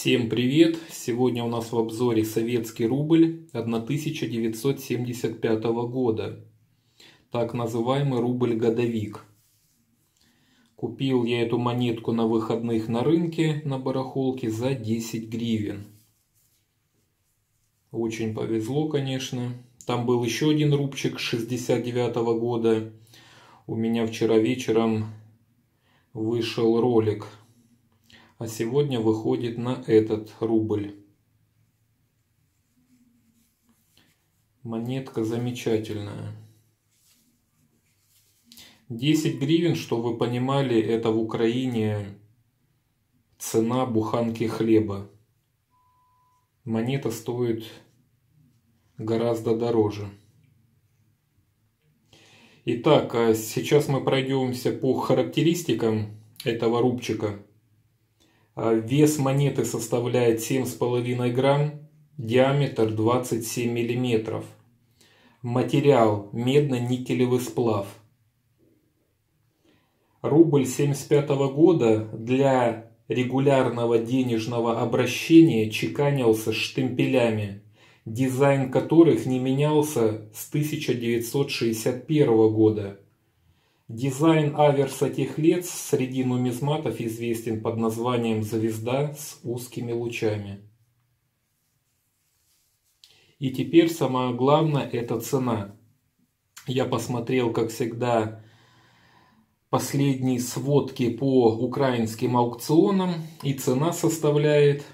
Всем привет! Сегодня у нас в обзоре советский рубль 1975 года. Так называемый рубль-годовик. Купил я эту монетку на выходных на рынке на барахолке за 10 гривен. Очень повезло, конечно. Там был еще один рубчик 69 года. У меня вчера вечером вышел ролик а сегодня выходит на этот рубль. Монетка замечательная. 10 гривен, что вы понимали, это в Украине цена буханки хлеба. Монета стоит гораздо дороже. Итак, а сейчас мы пройдемся по характеристикам этого рубчика. А вес монеты составляет 7,5 грамм, диаметр 27 миллиметров. Материал медно-никелевый сплав. Рубль 75 года для регулярного денежного обращения чеканился штемпелями, дизайн которых не менялся с 1961 года. Дизайн аверса тех лет среди нумизматов известен под названием «Звезда с узкими лучами». И теперь самое главное – это цена. Я посмотрел, как всегда, последние сводки по украинским аукционам, и цена составляет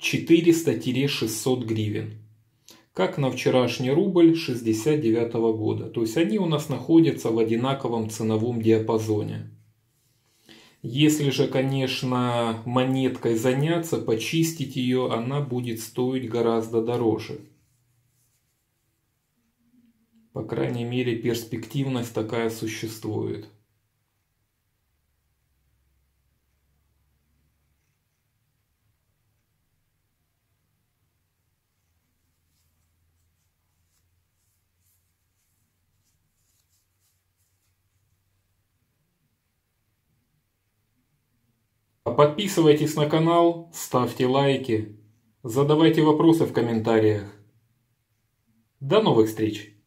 400-600 гривен как на вчерашний рубль 69 года. То есть они у нас находятся в одинаковом ценовом диапазоне. Если же, конечно, монеткой заняться, почистить ее, она будет стоить гораздо дороже. По крайней мере, перспективность такая существует. Подписывайтесь на канал, ставьте лайки, задавайте вопросы в комментариях. До новых встреч!